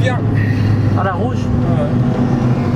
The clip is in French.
qui vient. Ah, la rouge Ouais.